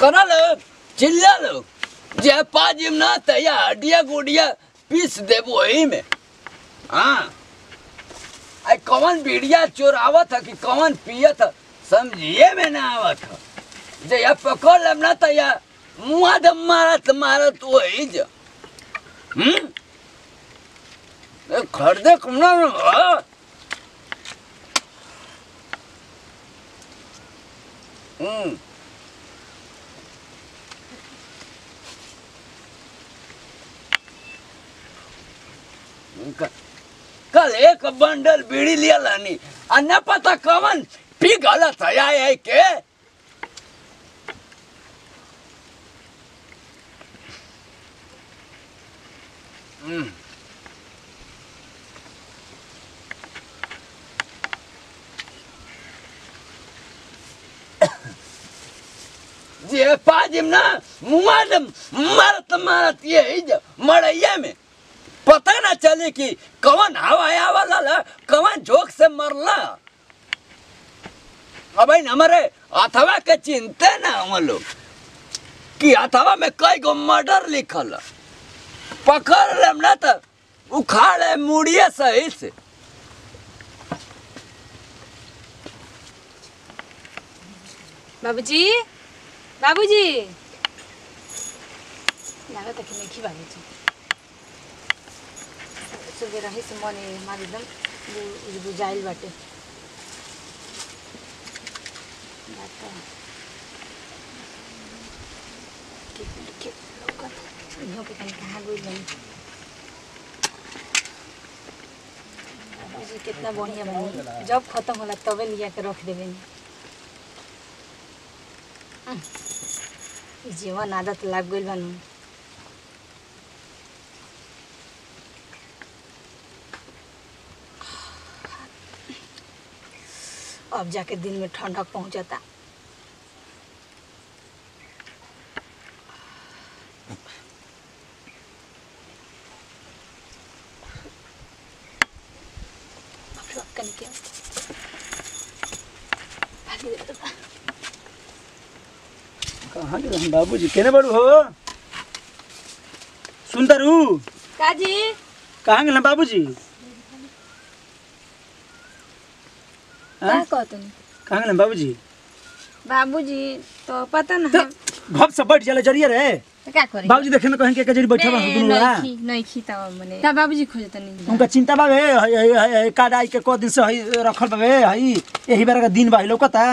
करा लोग जे पाजिम ना तया हड्डिया गुडिया पीस देबो वही में। हाँ। आई कौन बीड़िया चोरावत है कि कौन पियत है समझिए में ना आवत है जे या पकड़ लेम ना तया मुआ दम मारत मारत वही जा। हम्म? ए, खरीदे कम ना हाँ? हम्म। कल एक बंडल बीड़ी लिया लानी। न पता कवन? पी गलत है आए है के? हम्म। जे पाजिम ना मारत मारत ये मड़ैया में। पता ना चले कि कौन हवाया वाला ला कौन झोंक से मरला। अब हमारे अथवा के चिंते ना हम लोग, कि अथवा में कई गो मर्डर लिखल। है। पकड़ लेम ना तो उखाड़े मुड़िए सही से। बाबूजी? बाबूजी? लागत कि नहीं बाबूजी। सुबह रही, से मन हमारे एकदम बुझाइल बाटे। कितना बढ़िया बनी। जब खत्म होला तबे लिया के रख देवे जीवन आदत लग गइल बानू। अब जाके दिन में ठंडक पहुँचता। के कहाँ के हम बाबूजी? केने बड़ू हो? सुंदरू? काजी? कहाँ गेल बाबूजी? का हाँ? कहतनी कहाँ बाबूजी? बाबूजी तो पता ना तो से बैठ जाला ज़रिया रे तो का करी? बाबूजी देखे न कहीं के कजरी बैठे बा दुनु नहीं नहीं खीता मने। ता बाबूजी खोजतनी उनका चिंता बा बे हई हई हई कार्ड आई के को दिन से हई रखल बा हई यही बार का दिन बा लौकता।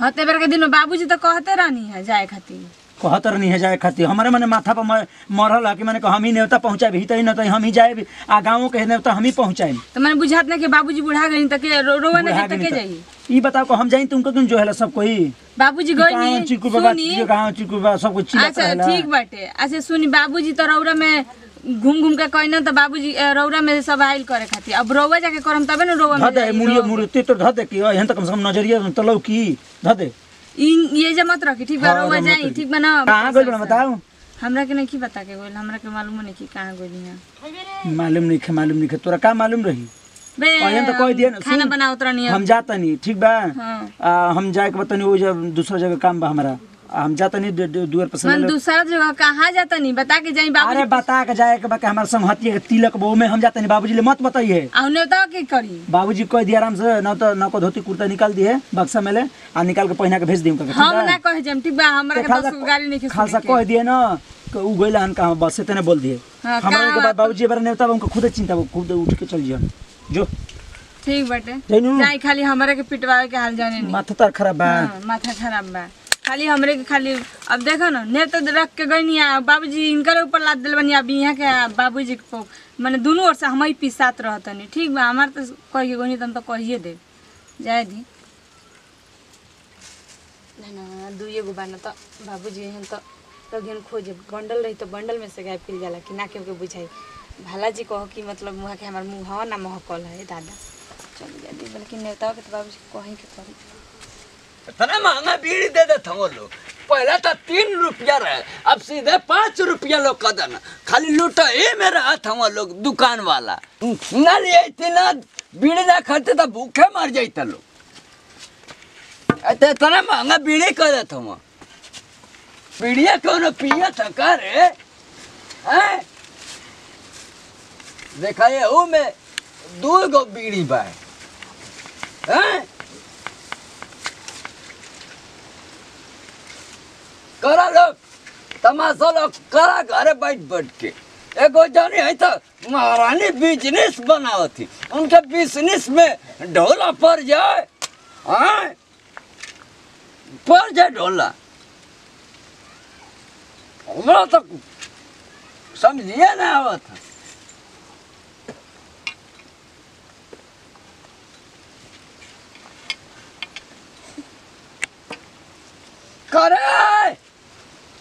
हाँ ते बेर के दिन बाबूजी तो कहते रहनी है जाए खातिर। कहतर नहीं है जाए खातिर। हमारे मने माथा पर मर- मरल है कि मैंने हम ही नेवता पहुँचाए भी तही न तो हम ही जाए आ गाँव के नेवता हम ही पहुँचाए तो मैंने बुझात ना कि बाबूजी बुढ़ा गई तक रोवा बुढ़ा तक जाई? ई बताओ को हम जाई तुमको क्यों जो है सब कोई? बाबूजी गई चिकू बाबा गाँव चिकू बाबा सब कुछ अच्छा ठीक बाटे। अच्छा सुनी बाबूजी तो रौरा में घूम घूम के कहना तो बाबूजी अ, रौरा में सब आइल करे खातिर। अब रौवा जाके करम तबे ना रौवा में दे जाई, मुड़िए ते तो ध दे कि यहाँ तक कम से कम नज़रिया तो लौ की ध दे। इन ये जे मत रखी ठीक बारो रौवा जाई ठीक बना कहाँ गइल बताओ। हमरा के नहीं की बता के गोल हमरा के मालूम नहीं कि कहाँ गोल हाँ। मालूम नहीं के मालूम नहीं के तोरा का मालूम रही? पहले तो कह दिया खाना। बनाओ नहीं हम जाता नहीं ठीक बा? हाँ। हम जाए के बतानी वो जब दूसरा जगह काम बा हमारा। हम जाता नहीं दु- दु- दुआर पर से मन दूसरा जगह कहाँ जाता नहीं? बता के जाई बाबू अरे बता के जाए के बा के हमारे संहतिया के तिलक बो में हम जाता नहीं बाबूजी ले मत बताइए। औने तो के करी? बाबूजी कह दिया आराम से न तो न को धोती कुर्ता निकाल दिए बक्सा में ले आ निकाल के पहना के भेज दी उनका हम ना कहे जम ठीक बा हमरा के गो गाड़ी नहीं खालसा कह दिए ना कि उ गइला हन कहाँ बस से तेने बोल दिए। हाँ, हमारे के बाद बाबूजी बारे नेवता बा, उनको खुद चिंता खुद उठ के चल जियन जो। ठीक बाटे। जाई खाली हमरा के पिटवावे के हाल जाने नहीं। माथा तार खराब बा। हाँ, माथा खराब बा। खाली हमरे के खाली, अब देखो ना, ने तो रख के गई आ बाबूजी इनकर ऊपर लाद दिल बनी, अब यहाँ के बाबूजी के पो- माने दोनों ओर से हम ही पिसात रहतनी ठीक बा, हमार तो कहिए गई तो हम तो कहिए दे। जाए दी। ना दुइए गो बाना तो बाबूजी यहाँ तो लगिन खोजे, बंडल रही तो बंडल में से गायब कर जाला, कि ना केहू के बुझाई। भाला जी कहो कि मतलब मुँह के हमार मुँह ना महकल है दादा। चल जाती बल्कि नेवताओं के तो बाबूजी कहीं के करी। इतना महँगा बीड़ी दे देता वो लोग पहले तो तीन रुपया रहे अब सीधे पाँच रुपया लोग का देना खाली लूटा ये में रहा था लोग दुकान वाला ना लिए थी ना बीड़ी ना खाते तो भूखे मर जाते लोग इतना महँगा बीड़ी कर देता वो पीड़िया कौन पिया था का रे देखा ये हूँ में दू गो बीड़ी बा करा लोग तमाशा लोग करा घरे बैठ बैठ के। एगो जानी है तो महारानी बिज़नेस बनाओ थी उनके बिज़नेस में ढोला पड़ जाए। हाँ पड़ जाए ढोला। हमरा तो समझिए ना आवत करे।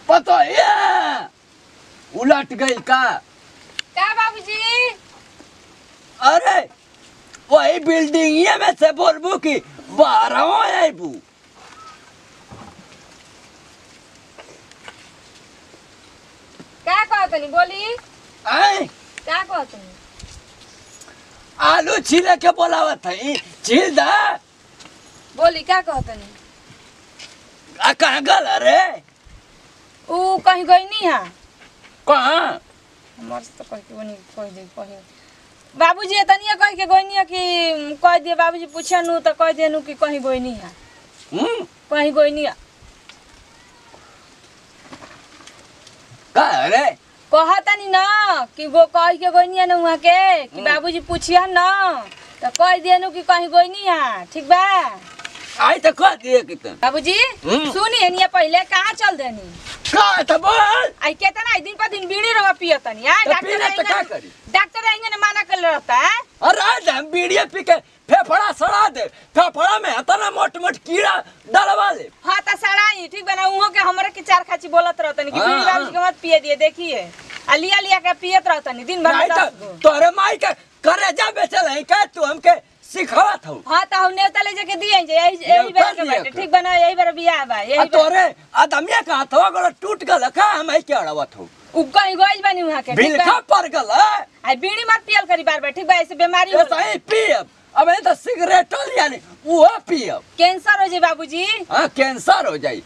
पता है उलट गई का? का बाबूजी? अरे वही बिल्डिंग ये में से बोलबू कि बारह आबू का कहतनी बोली। आए। का कहतनी आलू छीले के बोलावत है छील दा। बोली का कहतनी आ कहाँ गल अरे ऊ कहीं गई नहीं है? कहाँ? हमर तो कह के नहीं कह दे कह बाबूजी तनिया कह के गई नहीं कि कह दिए बाबूजी पूछे नु तो कह दिए नु कि कहीं गई नहीं है? कहीं गई नहीं है। का अरे कहतनी ना कि वो कह के गई नहीं है ना वहाँ के कि। बाबूजी पूछिए ना तो कह दिए नु कि कहीं गई नहीं है ठीक बा? आई तो कह दिए कि तुम। बाबूजी हम्म। सुनी नहीं पहले कहाँ चल देनी? का तो बोल। आई केतना आई दिन पर दिन बीड़ी रवा पियतनी आ तो पीना तो का करी? डॉक्टर आएँगे ना माना कर रहता है? अरे हम बीड़िया पी के फेफड़ा सड़ा दे। फेफड़ा में इतना मोट मोट कीड़ा डलवा ले हाँ तो सड़ाई ठीक बना उहो के हमरे के चार खाची बोलत रहतनी कि हाँ, बीड़ी बाबूजी के मत पिए दिए देखिए। आ लिया के पियत रहतनी दिन भर तो तोरे माई के करे जा बेचल है का तू हमके सिखावत हो हाँ तो हम नेवता ले जाके दिए जे यही बेर के लिया बाटे ठीक बना यही बार बियाह बा यही तोरे आदमिया का हथवा गलो टूट गल का हम के अड़वत हो उ कहीं गइल बानी वहाँ के बिलखा पड़ गल आ बीड़ी मत पियल करी बार बार ठीक बा ऐसे बीमारी हो सही पियब अब ये तो सिगरेट यानी वो पियब कैंसर हो जाए बाबूजी हाँ कैंसर हो जाई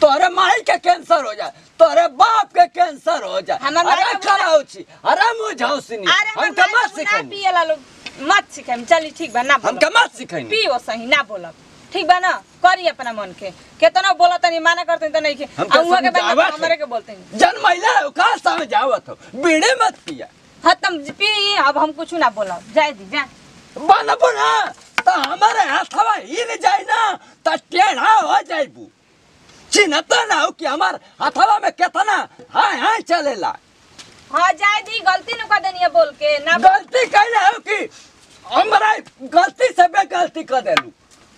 तोरे माई के कैंसर हो जाए तोरे बाप के कैंसर हो जाए अरे के छी अरे मुझाऊ सुनी अरे हम हम के मत ना सिखाई पियला लोग मत सिखाई चली ठीक बा ना हम बोलब। के मत सिखाई पियो सही ना बोलब। ठीक बा ना? करी अपना मन के केतना बोलत नहीं माना करते तो नहीं के हम तो के समझावत हमरे के बोलते हैं जन महिला है का समझावत हो? बीड़े मत पिया। खत्म पी अब हम कुछ ना बोलब। जाए दी जा बनबो ना तो हमारे हाथवा हिल जाए ना तो टेढ़ा हो जाइबू चिन्हता ना हो कि हमार हाथवा में कितना हाय हाय चलेला। हाँ जाए दी गलती न कर देनी है बोल के ना बोल- गलती कैले हो कि हमरा गलती से बे गलती कर देलू।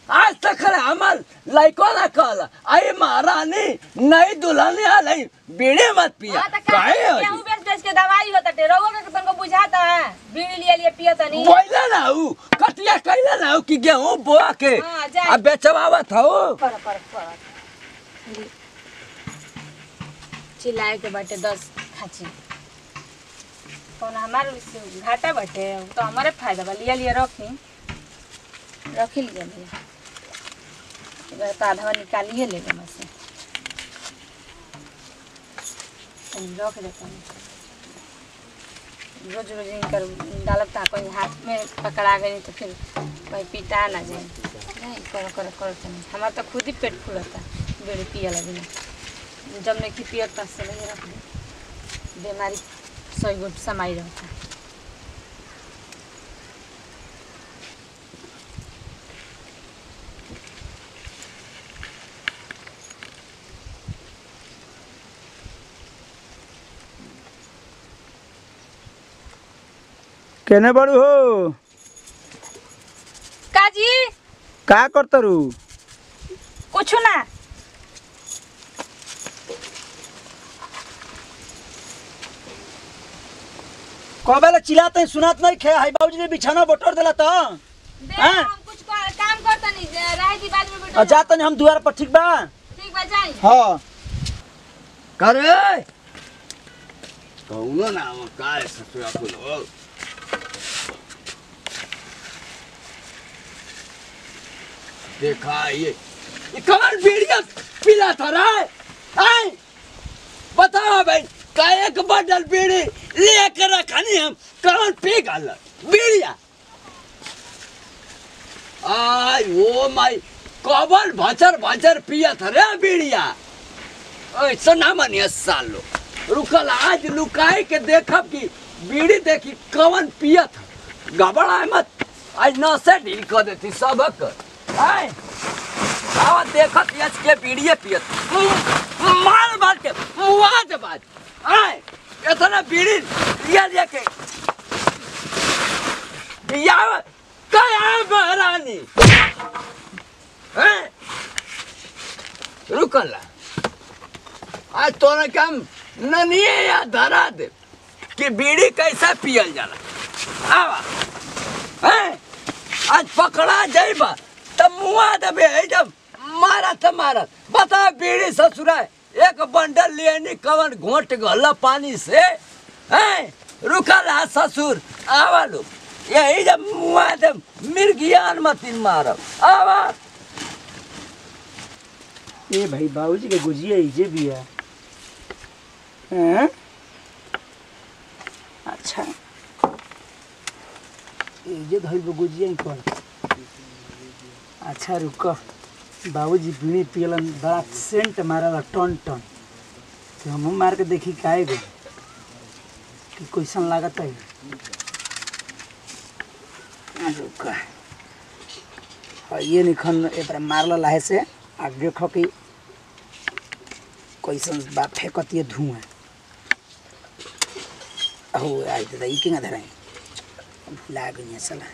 आज तक हमार लइको ना कहला आई महारानी नई दुल्हन आलई बीड़ी मत पिया। हाँ, काहे हो गेहूँ बेच बेच के दवाई होता टे रोगो के तुमको बुझाता है। बीड़ी लिए लिए पियो तनी। बोले ना ऊ कटिया कैले ना ऊ कि गेहूँ बोआ के हाँ, आ बेचवावत हो पर पर पर चिल्लाए के बाटे दस खाची। कौन हमारे घाटा बटे तो हमारे फ़ायदा बा लिया लिया रखी। रखी लिया लिया तो आधा निकालिए ले रख देता रोज रोज इनकर डालब ता कहीं हाथ में पकड़ा गई तो फिर कहीं पिटा ना जाए। नहीं, करो करो करो तनी हमारा तो खुद ही पेट फूलता बेड़ी पिया लगी जब नहीं कि पियर तब से लगे रख बीमारी सही गुट समाई रहता केने बड़ू हो? काजी? का करतरू? कुछ ना। कबेला चिल्लाते हैं सुनात नहीं खे हाई बाबूजी ने बिछाना बटोर देला तो। हाँ? हम कुछ काम करता नहीं रहे की बाद में और बेटा जाते नहीं हम द्वार पर ठीक बा। ठीक बा जाई। हाँ। करे कौनो ना हम काय ससुरा कुलो देखा ये ये कमर बीड़िया पिला था रे। आई बटल बीड़ी, लेकर रखनी हम, कौन पी गल बीड़िया। आई ओ माई कबल भचर भचर पियत रे बीड़िया। ऐसा ना मनिए सालो। रुकल आज लुकाए के देखब कि बीड़ी देखी कवन पियत गबड़ा मत। आज न से ढील कर देती सबक। आय, आवा देखत यच के बीड़िए पियत। मार मार के मुआ दे बाज आय इतना बीड़ी लिया लिया के। बिया कया बहरानी हैं? रुकल आज तोरा काम ननिए या धरा दे कि बीड़ी कैसे पियल जाला। आवा। हैं? आज पकड़ा जाइबा, तब मुआ देबे जब मारत मारत। बता बीड़ी ससुरा एक बंडल लिए कवन घोट गल पानी से, हैं? रुकल हा ससुर आवा यही जब मुआ दे मिर्गियान मतिन मारब आवा। ए भाई बाबूजी के गुजिया इजे भी है? अच्छा। इजे धइल बा गुजिया कर अच्छा रुक। बाबूजी बीड़ी पियलन, बड़ा सेंट मारला टन टन। तो हम मार के देखी काहे गो कि कैसन लागत है। ये निखन एक मारला लाहे से आ देखो कि कैसन बा फेंकतिए धुआँ। हो आई दादा ई केना धराई। भुला गई साला।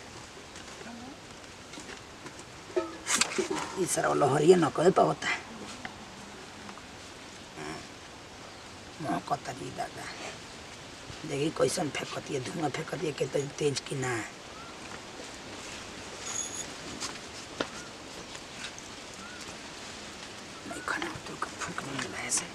ई सारा लहरिया न करे पावता है दी दादा देखी कैसन फेंकतिए धुआँ फेंकतिए के तेज कि ना नहीं खाना तो का फूक नहीं मिला ऐसे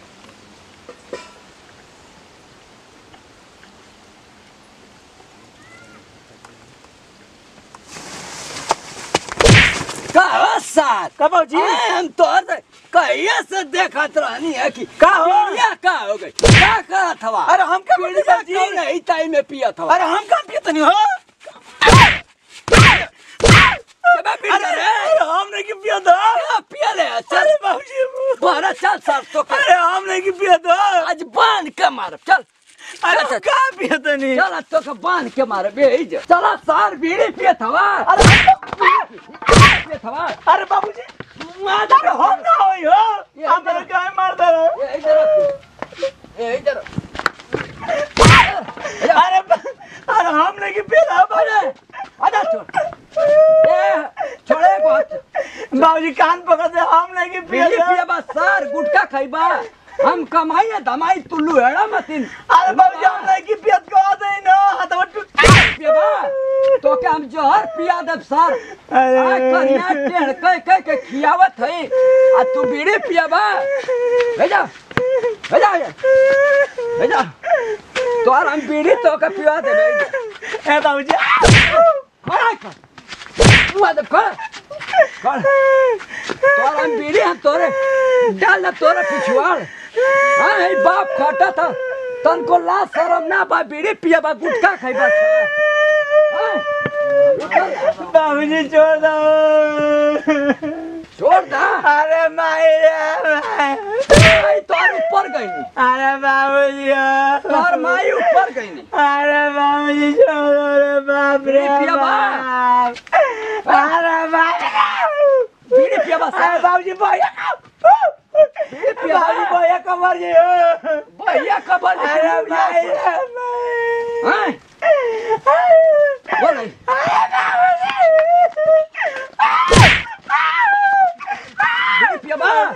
का साथ। का बाबूजी आए हम तो कहिए से देखत रहनी है कि का हो? पीड़िया का हो गई। क्या करत हवा? अरे हम का पीड़िया? क्यों नहीं टाइम में पियत हवा। अरे हम का पियत नहीं हो अरे रे अरे हम नहीं की पिया ले चल। बाबूजी। बारह चल सर तो अरे हम की पियत हो। आज बाँध के मार चल। अरे का पियत नहीं चल तो के बाँध के मार बेज चला सार बीड़ी पियत हवा। अरे पियत हवा अरे बाबूजी अरे हम ना होई हो ये हम इधर- तो काय मार दे ये इधर रख। ये इधर अरे बा- अरे हम नहीं की पियत हो अरे आजा छोड़ ए छोड़े को हाथ बाबूजी कान पकड़ दे हम नहीं की बीड़ी पियत हो पियबा सर गुटका खइबा हम कमाइए धमाई तुल्लू हेड़ा मतिन अरे बाबूजी हम नहीं की पियत को दे ना हाथ टूट पियबा तो के हम जहर सर। कन्या टेढ़ कह कह के खियावत है। आ तू बीड़ी पियबा। भेजा। भेजा भेजा। तोर हम बीड़ी तो के पिया देबे ए बाबूजी। खड़ा कर। मुआ दे कर। कर। तोर हम बीड़ी हम तोरे डाल ना तोरे पिछुआड़ हाँ हे बाप खटा था। तनको ला शरम ना बा बीड़ी पियबा गुटखा खइबा? बाबूजी छोड़ दो। छोड़ दा? अरे माई रे तोर ऊपर गई अरे बाबूजी तोर माई ऊपर गई अरे बाबूजी छोड़ दो रे बाप रे पिया बाप। अरे बाप बीड़ी पियबा अरे बाबूजी भैया पिया बाबूजी भैया कमर जी भैया कबर अरे माई रे माई। हाँ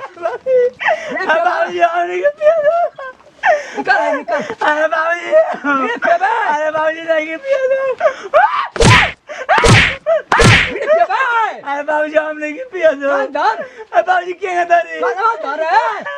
अरे बाबूजी हमने के पिया दो निकल है, निकल अरे अरे नहीं के पिया दो बीड़ी पियबा अरे बाबूजी हमने के पिया दो कान धर। अरे बाबूजी क्या धरी कानवा धर अरे बाबूजी नहीं के पकड़ा कानवा अरे बाप रे बाप ना ना पियबा अरे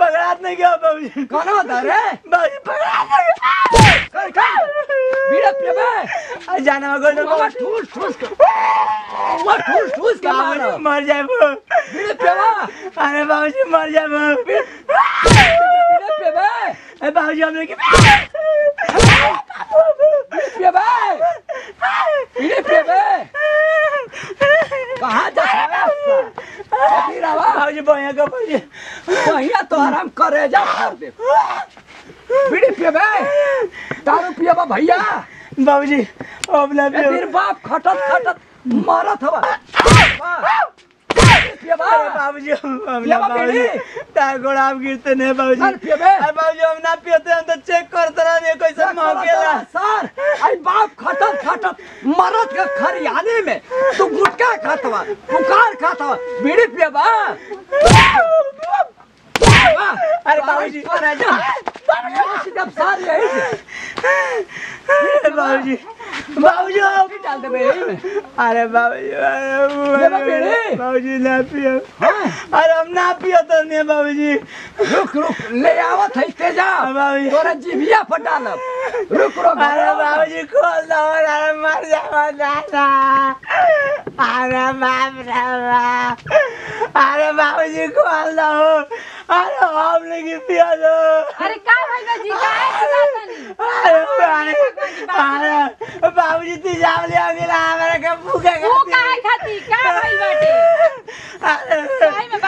पकड़ात नहीं गया बाबूजी कानवा धर बाबूजी पकड़ात नहीं कर कर बीड़ी पियबा गया जाना गोल्डन बाबा ठूस ठूस कर वो ठूस ठूस के मारो बाबूजी मर जाए वो। बीड़ी पेवा अरे बाबूजी मर जाए वो। बीड़ी पेवा अरे बाबूजी हमने की बीड़ी पेवा कहाँ जा अभी रवा बाबूजी बढ़िया का बाबूजी कहिया तो आराम करे जा बीड़ी पेबे दारू पियबा भैया बाबूजी अब ना फिर बाप खटत खटत मारत हवा बाबूजी बाबूजी गोड़ आप गिरते नहीं बाबूजी। अरे बाबूजी हम ना पियते हम तो चेक करते रहे कैसे मौकेला सर आई बाप खटत खटत। मरत के खरियाने में तू गुटका खातवा पुकार खातवा बीड़ी पियबा अरे बाबूजी। करे जा बाबूजी जब सार यही अरे बाबूजी डाल अरे बाबूजी अरे बाबूजी। ना पियो। हाँ। अरे हम ना पियो तो नहीं बाबूजी। रुक रुक ले है बाबूजी। तोरा जीभिया पर डालब रुक रुक अरे बाबूजी खोल दो अरे मर जाओ दादा अरे बाप रे बाप। अरे बाबूजी खोल दो। अरे हम लेके पिया दो अरे का बा जी चिल्लातनी अरे अरे अरे बाबूजी तू जाम ले अगला हमारे के भूखे तू काहे खाती का भइल बाटे अरे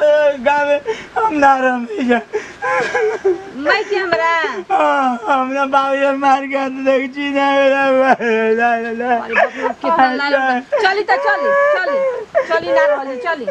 भाई अरे चुप ना रही दे मेरा का तो है में हमरा हमरा मार के देख चली तो चली चली चली ना रहली चली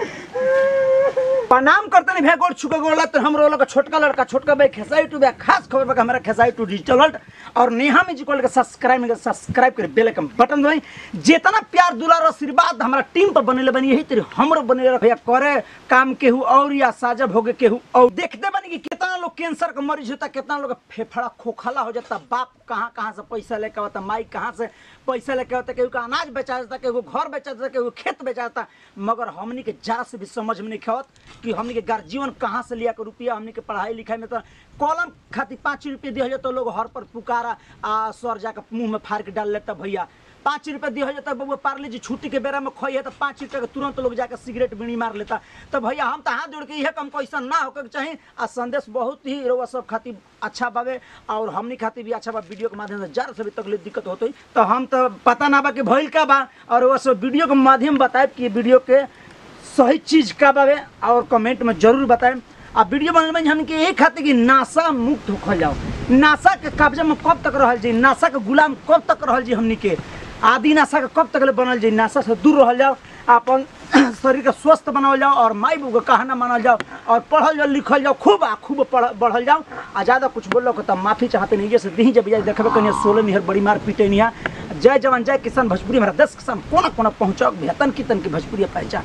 प्रणाम करते नहीं छुके गोड़ तो हम रोल का छोटका लड़का छोटका भाई खेसाई टू भैया खास खबर बा हमारा खेसाई टू डिजिटल वर्ल्ड और नेहा में जी को सब्सक्राइब में सब्सक्राइब कर बेल आइकन बटन दबाई जितना प्यार दुलार और आशीर्वाद हमारा टीम पर बनेले बनी यही तेरे हमरो बनेले भैया करे काम केहू और या साजब होगे केहू और देखते बनी कि कितना लोग कैंसर का मरीज़ होता, कितना लोग फेफड़ा खोखला हो जाता, बाप कहाँ कहाँ से पैसा लेके आता, माई कहाँ से पैसा लेके आता, केहू का अनाज बेचा जाता, केहू घर बेचा जाता, केहू खेत बेचा जाता। मगर हमनी के जरा से भी समझ में नहीं खेत कि हमनी के गार्जियन कहाँ से लिया के रुपया, हमनी के पढ़ाई लिखाई में तो कॉलम खातिर पाँच रुपये दिया जाता लोग हर पर पुकारा, आ सर जाकर मुँह में फाड़ के डाल लेता, भैया। पाँच रुपये दिया जाता बबुआ पार्ले जी छुट्टी के बेरा में खोई है तो पाँच रुपये के तुरंत लोग जाकर सिगरेट बीड़ी मार लेता। तो भैया हम तो हाथ जोड़ के यह कम कैसा ना होकर के चाही। आ संदेश बहुत ही रउआ सब खातिर अच्छा बावे, और हमने खातिर भी अच्छा बा। वीडियो के माध्यम से जार से भी तकलीफ़ दिक्कत होती तो हम तो पता ना बा कि भइल का बा, और वह सब वीडियो के माध्यम बताए कि वीडियो के सही चीज़ का बावे, और कमेंट में ज़रूर बताएँ आ वीडियो बनल में हमके एक खातिर कि नासा मुक्त होखल जाओ नासा के कब्जा में कब तक रहल जी? नासा के गुलाम कब तक रहल जी हमनी के? आदि नशा के कब तक ले बनल जाए? नशा से दूर रह जाओ, अपन शरीर के स्वस्थ बनावल जाओ और माई बाबू का कहना मानल जाओ और पढ़ल जाओ, लिखल जाओ, खूब आ खूब बढ़ल जाओ। आ ज़्यादा कुछ बोलो तो माफ़ी चाहते नहीं जैसे दी जब जाए देखे कहीं सोलह निहर बड़ी मार पीटे नहीं जय जवान, जय किसान भोजपुरी, हमारा दस किसान कोना कोना पहुँचाओ भेतन कीर्तन की भोजपुरी पहचान